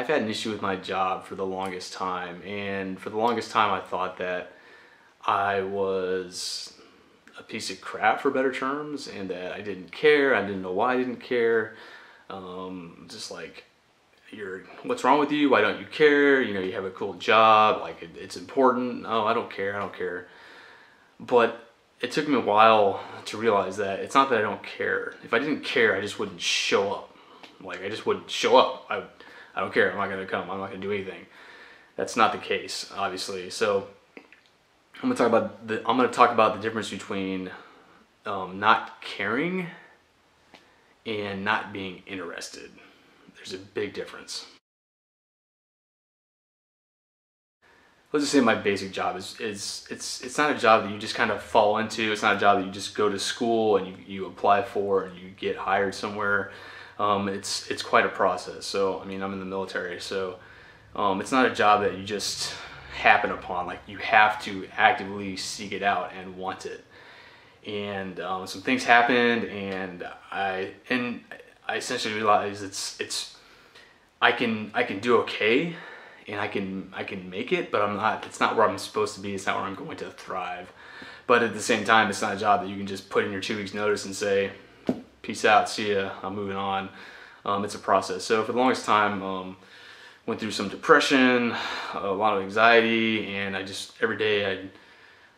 I've had an issue with my job for the longest time, and for the longest time, I thought that I was a piece of crap, for better terms, and that I didn't care. I didn't know why I didn't care. Um, just like, you're, what's wrong with you? Why don't you care? You know, you have a cool job, like it, it's important. Oh, I don't care. I don't care. But it took me a while to realize that it's not that I don't care. If I didn't care, I just wouldn't show up. Like I just wouldn't show up. I I don't care. I'm not going to come. I'm not going to do anything. That's not the case, obviously. So I'm going to talk about the. I'm going to talk about the difference between um, not caring and not being interested. There's a big difference. Let's just say my basic job is, is it's it's not a job that you just kind of fall into. It's not a job that you just go to school and you, you apply for and you get hired somewhere um, it's it's quite a process. So I mean, I'm in the military, so um, it's not a job that you just happen upon. Like you have to actively seek it out and want it. And um, some things happened, and I and I essentially realized it's it's I can I can do okay, and I can I can make it, but I'm not. It's not where I'm supposed to be. It's not where I'm going to thrive. But at the same time, it's not a job that you can just put in your two weeks notice and say, peace out, see ya, I'm moving on. Um, it's a process. So for the longest time, um, went through some depression, a lot of anxiety, and I just, every day I'd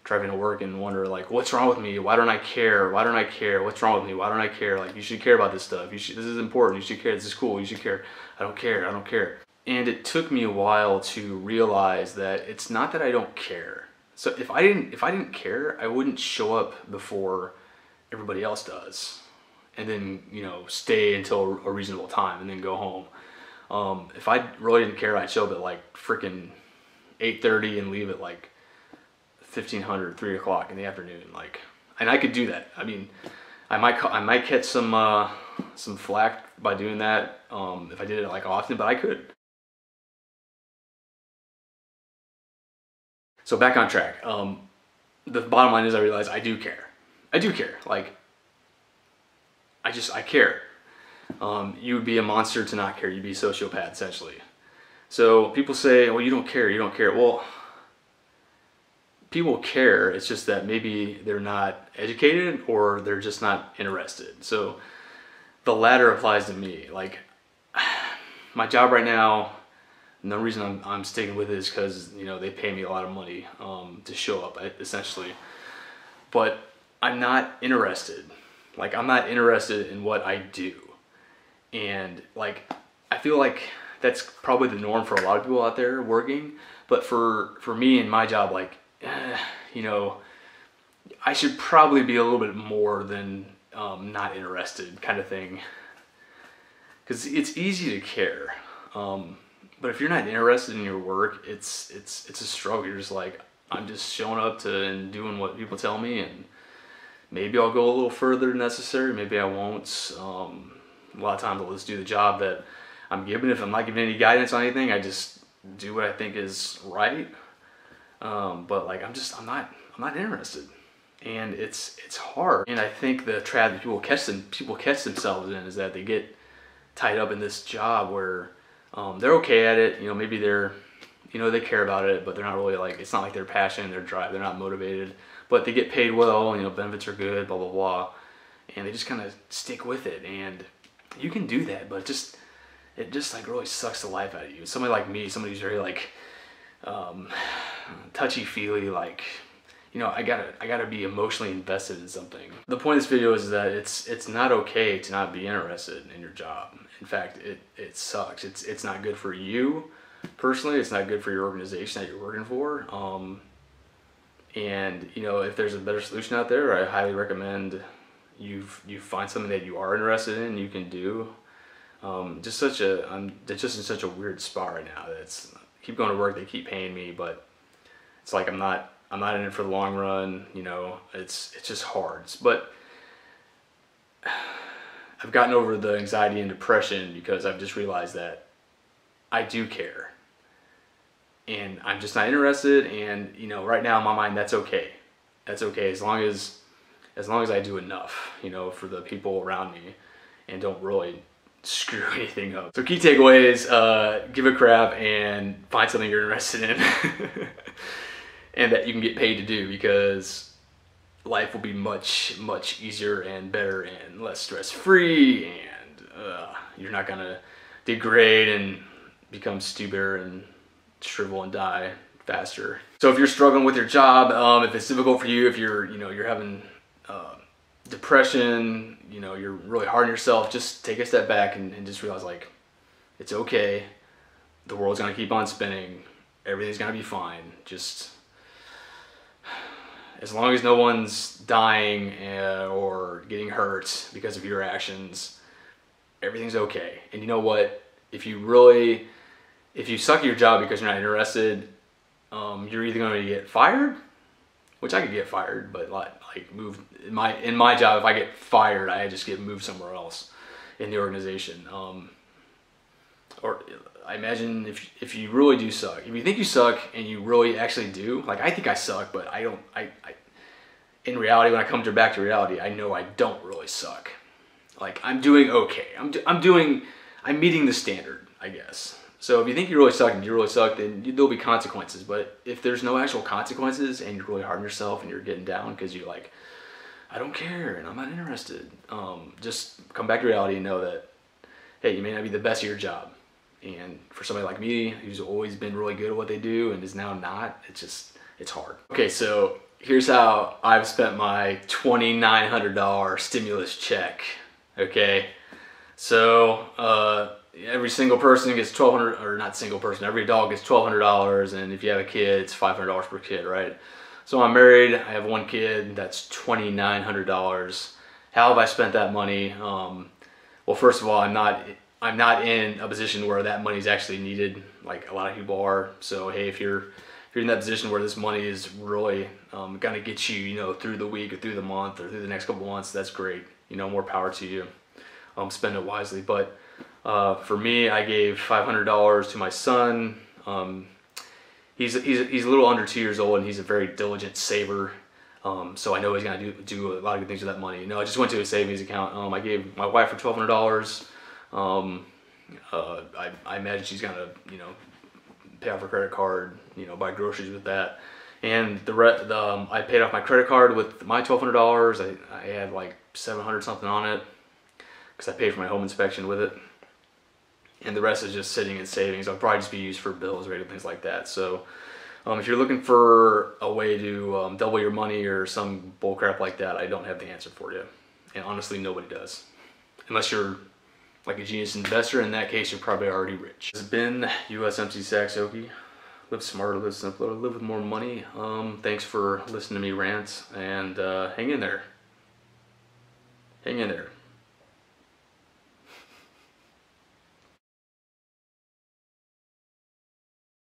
drive into work and wonder like, what's wrong with me? Why don't I care? Why don't I care? What's wrong with me? Why don't I care? Like, you should care about this stuff. You should, this is important. You should care. This is cool. You should care. I don't care. I don't care. And it took me a while to realize that it's not that I don't care. So if I didn't, if I didn't care, I wouldn't show up before everybody else does and then you know stay until a reasonable time and then go home. Um, if I really didn't care, I'd show up at like freaking 8:30 and leave at like 1500, 3 o'clock in the afternoon. Like, and I could do that. I mean, I might I might catch some uh, some flack by doing that um, if I did it like often, but I could. So back on track. Um, the bottom line is I realize I do care. I do care. Like I just, I care. Um, you would be a monster to not care. You'd be a sociopath, essentially. So people say, well, you don't care, you don't care. Well, people care. It's just that maybe they're not educated or they're just not interested. So the latter applies to me. Like, my job right now, the reason I'm, I'm sticking with it is because, you know, they pay me a lot of money um, to show up, essentially. But I'm not interested. Like I'm not interested in what I do. And like I feel like that's probably the norm for a lot of people out there working, but for for me and my job like eh, you know I should probably be a little bit more than um, not interested kind of thing. Cuz it's easy to care. Um, but if you're not interested in your work, it's it's it's a struggle. You're just like I'm just showing up to and doing what people tell me and maybe I'll go a little further than necessary. Maybe I won't. Um, a lot of times I'll just do the job that I'm given. If I'm not giving any guidance on anything, I just do what I think is right. Um, but like I'm just I'm not I'm not interested, and it's it's hard. And I think the trap that people catch them people catch themselves in is that they get tied up in this job where um, they're okay at it. You know, maybe they're you know they care about it, but they're not really like it's not like their passion, their drive. They're not motivated but they get paid well, you know, benefits are good, blah, blah, blah. And they just kind of stick with it. And you can do that, but it just, it just like really sucks the life out of you. Somebody like me, somebody who's very like, um, touchy feely, like, you know, I gotta, I gotta be emotionally invested in something. The point of this video is that it's, it's not okay to not be interested in your job. In fact, it, it sucks. It's, it's not good for you personally. It's not good for your organization that you're working for. Um, and you know, if there's a better solution out there, I highly recommend you you find something that you are interested in, you can do. Um, just such a I'm just in such a weird spot right now. That's keep going to work, they keep paying me, but it's like I'm not I'm not in it for the long run. You know, it's it's just hard. But I've gotten over the anxiety and depression because I've just realized that I do care and I'm just not interested. And you know, right now in my mind, that's okay. That's okay as long as as long as I do enough, you know, for the people around me, and don't really screw anything up. So key takeaways, uh, give a crap and find something you're interested in and that you can get paid to do because life will be much, much easier and better and less stress free and uh, you're not gonna degrade and become stupider and shrivel and die faster. So if you're struggling with your job, um, if it's difficult for you, if you're, you know, you're having uh, depression, you know, you're really hard on yourself, just take a step back and, and just realize like, it's okay. The world's gonna keep on spinning. Everything's gonna be fine. Just as long as no one's dying uh, or getting hurt because of your actions, everything's okay. And you know what? If you really, if you suck at your job because you're not interested, um, you're either going to get fired, which I could get fired, but like, like move in my in my job, if I get fired, I just get moved somewhere else in the organization. Um, or I imagine if if you really do suck, if you think you suck and you really actually do, like I think I suck, but I don't. I, I in reality, when I come to back to reality, I know I don't really suck. Like I'm doing okay. I'm do, I'm doing. I'm meeting the standard, I guess. So if you think you really suck and you really suck, then you, there'll be consequences. But if there's no actual consequences and you're really hard on yourself and you're getting down because you're like, I don't care and I'm not interested, um, just come back to reality and know that, hey, you may not be the best at your job. And for somebody like me, who's always been really good at what they do and is now not, it's just, it's hard. Okay, so here's how I've spent my $2,900 stimulus check, okay? So, uh, every single person gets 1200 or not single person every dog gets $1200 and if you have a kid it's $500 per kid right? So i'm married i have one kid that's $2900 how have i spent that money? Um, well first of all i'm not i'm not in a position where that money is actually needed like a lot of people are. So hey if you're if you're in that position where this money is really um, gonna get you you know through the week or through the month or through the next couple months that's great. You know more power to you. Um, spend it wisely. But uh, for me, I gave $500 to my son. Um, he's, he's, he's a little under two years old and he's a very diligent saver. Um, so I know he's gonna do, do a lot of good things with that money. Know, I just went to a savings account. Um, I gave my wife for $1,200. Um, uh, I, I imagine she's gonna, you know, pay off her credit card, you know, buy groceries with that. And the, re- the um, I paid off my credit card with my $1,200. I, I had like 700 something on it because I paid for my home inspection with it and the rest is just sitting in savings. I'll probably just be used for bills or things like that. So um, if you're looking for a way to um, double your money or some bullcrap like that, I don't have the answer for you. And honestly, nobody does. Unless you're like a genius investor, in that case, you're probably already rich. This has been USMC Saxoki. Live smarter, live simpler, live with more money. Um, thanks for listening to me rant and uh, hang in there. Hang in there.